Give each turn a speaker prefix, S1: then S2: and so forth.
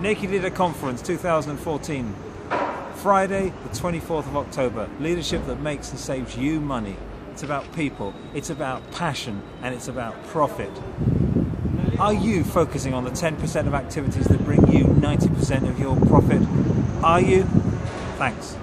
S1: Naked Leader Conference 2014. Friday, the 24th of October. Leadership that makes and saves you money. It's about people, it's about passion, and it's about profit. Are you focusing on the 10% of activities that bring you 90% of your profit? Are you? Thanks.